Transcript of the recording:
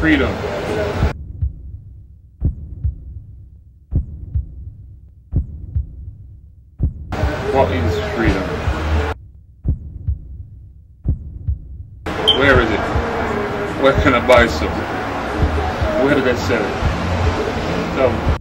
freedom? What is freedom? Where is it? Where can I buy some? Where do they sell it? So.